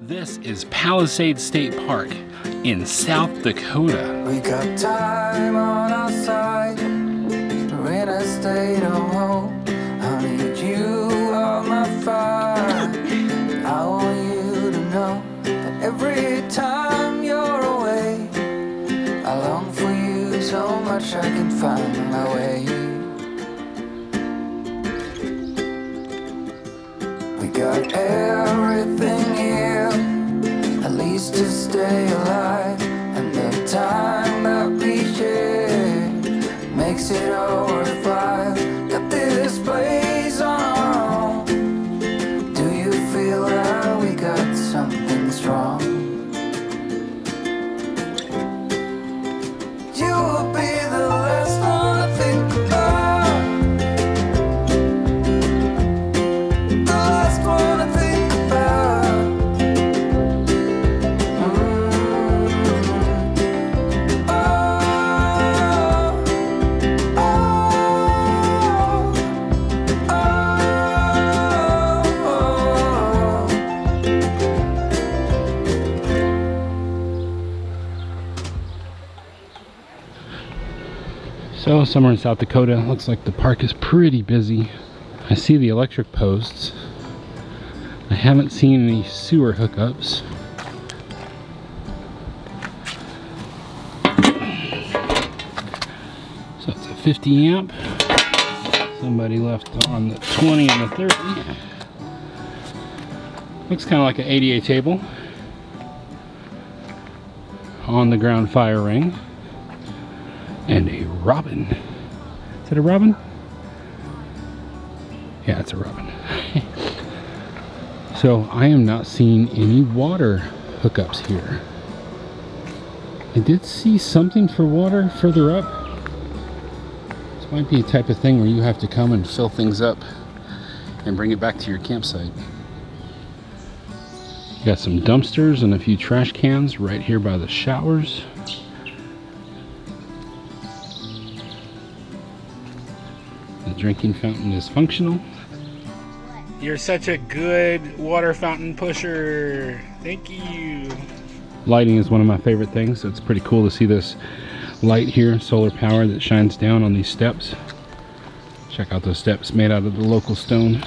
This is Palisade State Park in South Dakota. We got time on our side. We're in a state of hope. I need you on my fire. I want you to know that every time you're away, I long for you so much I can find my way. We got everything least to stay alive. And the time that we share makes it all So, somewhere in South Dakota, looks like the park is pretty busy. I see the electric posts. I haven't seen any sewer hookups. So it's a 50 amp. Somebody left on the 20 and the 30. Looks kind of like an ADA table. On the ground fire ring and a robin. Is it a robin? Yeah, it's a robin. so I am not seeing any water hookups here. I did see something for water further up. This might be a type of thing where you have to come and fill things up and bring it back to your campsite. Got some dumpsters and a few trash cans right here by the showers. Drinking fountain is functional. You're such a good water fountain pusher. Thank you. Lighting is one of my favorite things. So it's pretty cool to see this light here, solar power that shines down on these steps. Check out those steps made out of the local stone.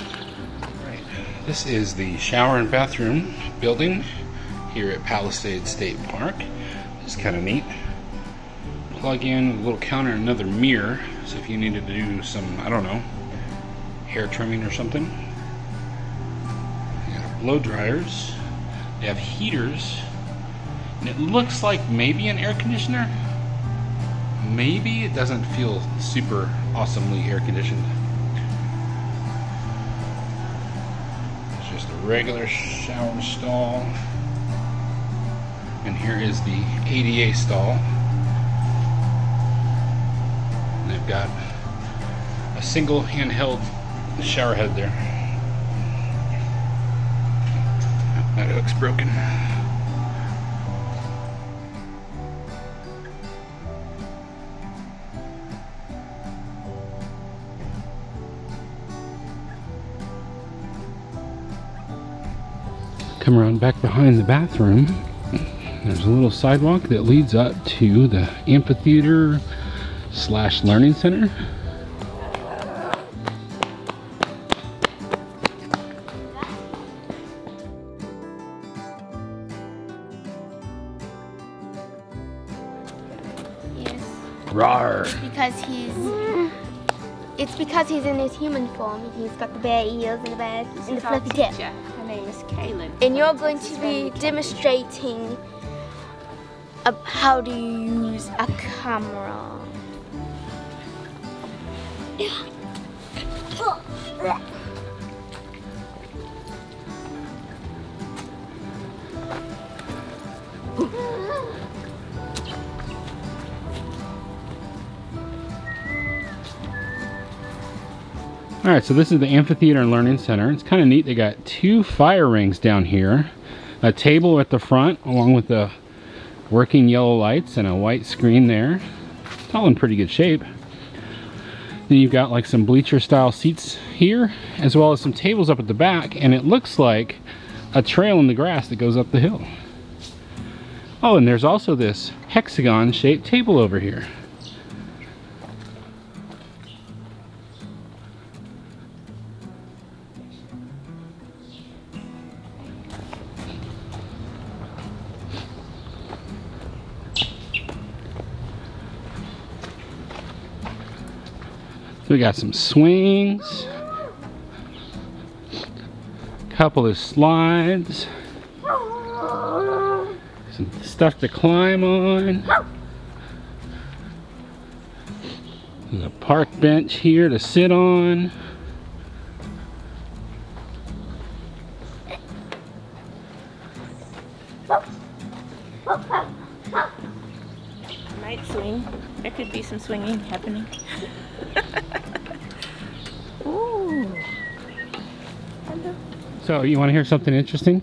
Right. This is the shower and bathroom building here at Palisade State Park. It's kind of neat plug in a little counter and another mirror. If you needed to do some, I don't know, hair trimming or something. Blow dryers. They have heaters. And it looks like maybe an air conditioner. Maybe it doesn't feel super awesomely air conditioned. It's just a regular shower stall. And here is the ADA stall. They've got a single handheld shower head there. That hook's broken. Come around back behind the bathroom. There's a little sidewalk that leads up to the amphitheater slash learning center. Yes. Rawr. Because he's. It's because he's in his human form. He's got the bear ears and the bare This and the fluffy tip. teacher. Her name is Kaylin. And you're going to be demonstrating a, how to use a camera. All right, so this is the Amphitheater and Learning Center. It's kind of neat. They got two fire rings down here, a table at the front, along with the working yellow lights and a white screen there. It's all in pretty good shape. Then you've got like some bleacher style seats here, as well as some tables up at the back, and it looks like a trail in the grass that goes up the hill. Oh, and there's also this hexagon shaped table over here. We got some swings, couple of slides, some stuff to climb on. There's a park bench here to sit on. Might swing. There could be some swinging happening. So you want to hear something interesting?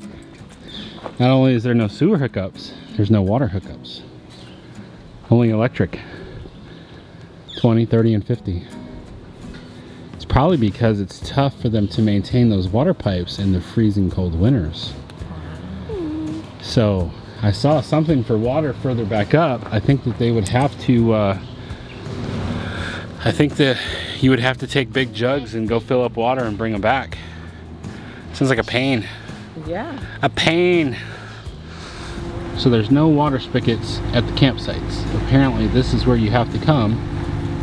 Not only is there no sewer hookups, there's no water hookups. Only electric. 20, 30, and 50. It's probably because it's tough for them to maintain those water pipes in the freezing cold winters. So I saw something for water further back up. I think that they would have to, uh, I think that you would have to take big jugs and go fill up water and bring them back. Sounds like a pain. Yeah. A pain. So there's no water spigots at the campsites. Apparently this is where you have to come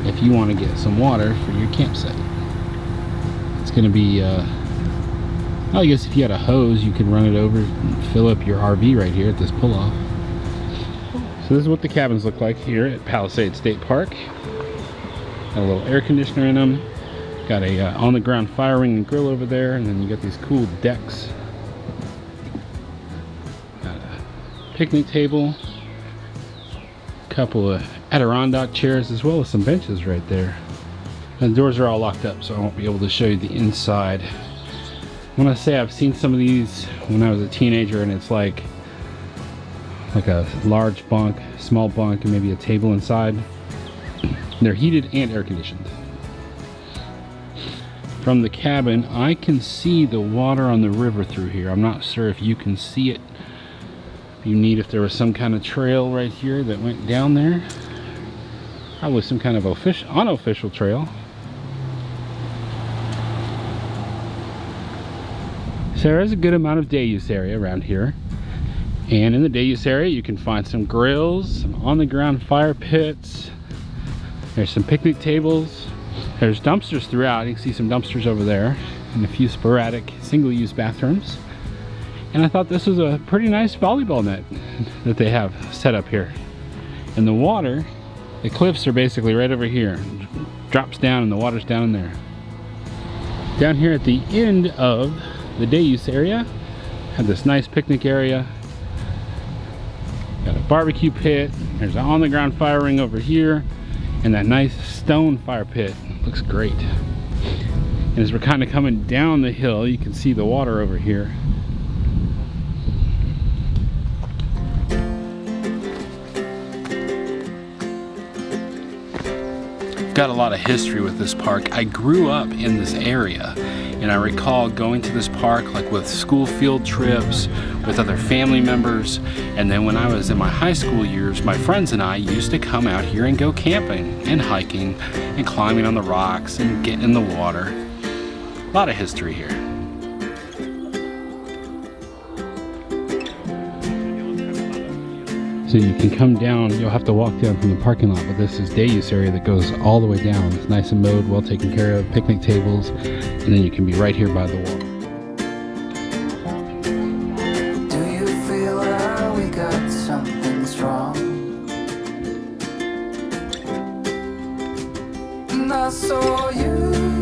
if you want to get some water for your campsite. It's going to be, uh, well, I guess if you had a hose, you could run it over and fill up your RV right here at this pull-off. So this is what the cabins look like here at Palisade State Park. Got a little air conditioner in them. Got a uh, on the ground fire ring and grill over there, and then you got these cool decks. Got a picnic table, a couple of Adirondack chairs, as well as some benches right there. And the doors are all locked up, so I won't be able to show you the inside. When I say I've seen some of these when I was a teenager, and it's like like a large bunk, small bunk, and maybe a table inside. They're heated and air conditioned from the cabin I can see the water on the river through here. I'm not sure if you can see it. You need if there was some kind of trail right here that went down there. Probably some kind of official unofficial trail. So there is a good amount of day use area around here. And in the day use area you can find some grills some on the ground fire pits. There's some picnic tables there's dumpsters throughout. You can see some dumpsters over there and a few sporadic single-use bathrooms. And I thought this was a pretty nice volleyball net that they have set up here. And the water, the cliffs are basically right over here. Drops down and the water's down in there. Down here at the end of the day use area, have this nice picnic area. Got a barbecue pit. There's an on the ground fire ring over here and that nice stone fire pit. Looks great. And as we're kind of coming down the hill you can see the water over here. Got a lot of history with this park. I grew up in this area and I recall going to this park like with school field trips, with other family members. And then when I was in my high school years, my friends and I used to come out here and go camping and hiking and climbing on the rocks and get in the water. A lot of history here. So you can come down, you'll have to walk down from the parking lot, but this is day use area that goes all the way down. It's nice and mowed, well taken care of, picnic tables, and then you can be right here by the wall. I saw you